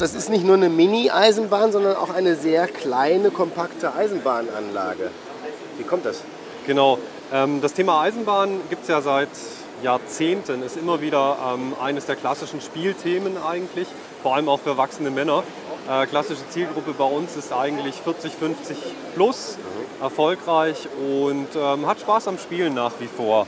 ist nicht nur eine Mini-Eisenbahn, sondern auch eine sehr kleine, kompakte Eisenbahnanlage. Wie kommt das? Genau. Ähm, das Thema Eisenbahn gibt es ja seit Jahrzehnten, ist immer wieder ähm, eines der klassischen Spielthemen eigentlich, vor allem auch für erwachsene Männer. Äh, klassische Zielgruppe bei uns ist eigentlich 40, 50 plus, mhm. erfolgreich und ähm, hat Spaß am Spielen nach wie vor.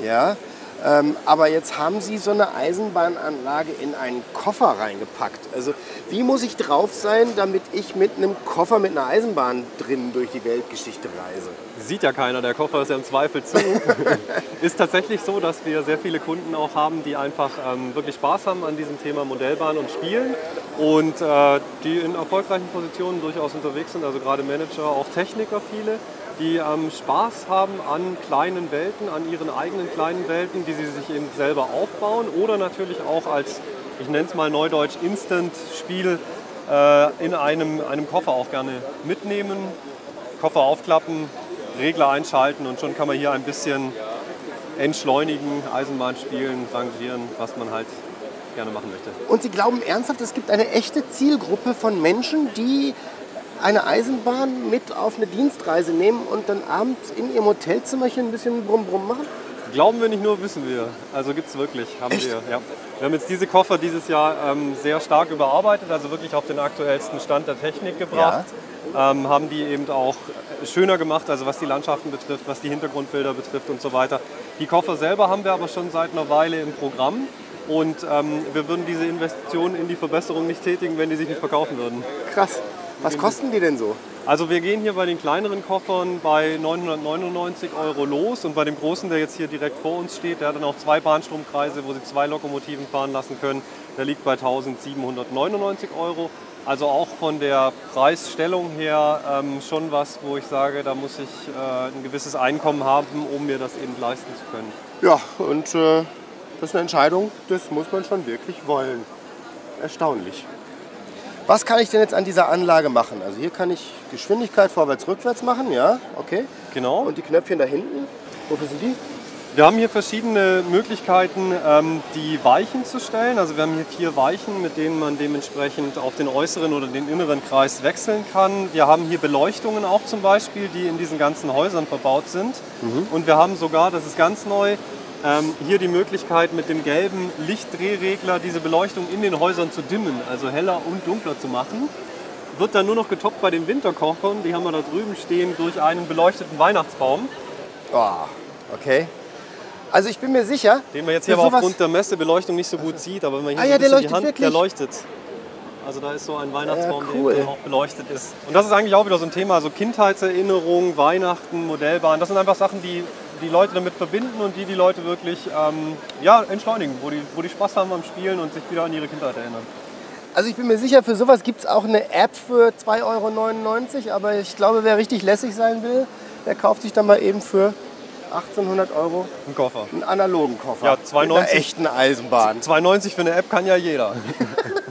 Ja, ähm, aber jetzt haben Sie so eine Eisenbahnanlage in einen Koffer reingepackt. Also wie muss ich drauf sein, damit ich mit einem Koffer mit einer Eisenbahn drin durch die Weltgeschichte reise? Sieht ja keiner, der Koffer ist ja im Zweifel zu. ist tatsächlich so, dass wir sehr viele Kunden auch haben, die einfach ähm, wirklich Spaß haben an diesem Thema Modellbahn und Spielen und äh, die in erfolgreichen Positionen durchaus unterwegs sind, also gerade Manager, auch Techniker viele die ähm, Spaß haben an kleinen Welten, an ihren eigenen kleinen Welten, die sie sich eben selber aufbauen oder natürlich auch als, ich nenne es mal neudeutsch, Instant-Spiel äh, in einem, einem Koffer auch gerne mitnehmen, Koffer aufklappen, Regler einschalten und schon kann man hier ein bisschen entschleunigen, Eisenbahn spielen, rangieren, was man halt gerne machen möchte. Und Sie glauben ernsthaft, es gibt eine echte Zielgruppe von Menschen, die eine Eisenbahn mit auf eine Dienstreise nehmen und dann abends in ihrem Hotelzimmerchen ein bisschen Brumm Brumm machen? Glauben wir nicht nur, wissen wir. Also gibt es wirklich, haben Echt? wir. Ja. Wir haben jetzt diese Koffer dieses Jahr ähm, sehr stark überarbeitet, also wirklich auf den aktuellsten Stand der Technik gebracht. Ja. Ähm, haben die eben auch schöner gemacht, also was die Landschaften betrifft, was die Hintergrundbilder betrifft und so weiter. Die Koffer selber haben wir aber schon seit einer Weile im Programm. Und ähm, wir würden diese Investitionen in die Verbesserung nicht tätigen, wenn die sich nicht verkaufen würden. Krass. Was kosten die denn so? Also wir gehen hier bei den kleineren Koffern bei 999 Euro los und bei dem großen, der jetzt hier direkt vor uns steht, der hat dann auch zwei Bahnstromkreise, wo Sie zwei Lokomotiven fahren lassen können. Der liegt bei 1799 Euro. Also auch von der Preisstellung her ähm, schon was, wo ich sage, da muss ich äh, ein gewisses Einkommen haben, um mir das eben leisten zu können. Ja, und äh, das ist eine Entscheidung, das muss man schon wirklich wollen. Erstaunlich. Was kann ich denn jetzt an dieser Anlage machen? Also hier kann ich Geschwindigkeit vorwärts, rückwärts machen, ja, okay. Genau. Und die Knöpfchen da hinten, wofür sind die? Wir haben hier verschiedene Möglichkeiten, ähm, die Weichen zu stellen. Also wir haben hier vier Weichen, mit denen man dementsprechend auf den äußeren oder den inneren Kreis wechseln kann. Wir haben hier Beleuchtungen auch zum Beispiel, die in diesen ganzen Häusern verbaut sind. Mhm. Und wir haben sogar, das ist ganz neu, ähm, hier die Möglichkeit mit dem gelben Lichtdrehregler diese Beleuchtung in den Häusern zu dimmen, also heller und dunkler zu machen. Wird dann nur noch getoppt bei den Winterkochern, die haben wir da drüben stehen, durch einen beleuchteten Weihnachtsbaum. Oh, okay. Also ich bin mir sicher. Den man jetzt hier aber aufgrund der Messebeleuchtung nicht so gut sieht, aber wenn man hier ah, ja, der leuchtet die Hand, wirklich? der leuchtet. Also da ist so ein Weihnachtsbaum, ja, cool. der auch beleuchtet ist. Und das ist eigentlich auch wieder so ein Thema, so Kindheitserinnerungen, Weihnachten, Modellbahn. Das sind einfach Sachen, die die Leute damit verbinden und die die Leute wirklich ähm, ja, entschleunigen, wo die, wo die Spaß haben am Spielen und sich wieder an ihre Kindheit erinnern. Also ich bin mir sicher, für sowas gibt es auch eine App für 2,99 Euro, aber ich glaube, wer richtig lässig sein will, der kauft sich dann mal eben für 1800 Euro einen Koffer. Einen analogen Koffer. Ja, 2,90. Mit einer echten Eisenbahn. 2,90 für eine App kann ja jeder.